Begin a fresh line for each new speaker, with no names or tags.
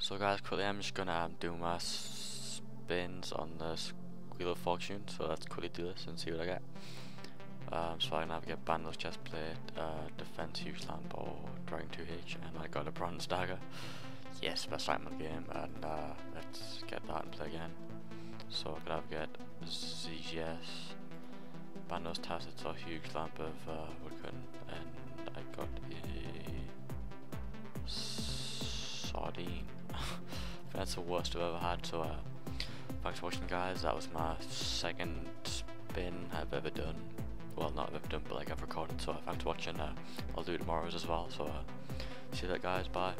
So guys, quickly I'm just gonna um, do my spins on the Wheel of Fortune, so let's quickly do this and see what I get. Um, so I can have get Bandos chest plate, uh, defense huge lamp or dragon 2H and I got a bronze dagger. Yes, best item in the game and uh, let's get that and play again. So I could have get ZGS, Bandos tassets or huge lamp of uh, Woodcutting and I got a sardine. That's the worst I've ever had so uh, thanks for watching guys, that was my second spin I've ever done. Well not I've done but like I've recorded so thanks for watching uh, I'll do tomorrow's as well so uh, see you later guys. Bye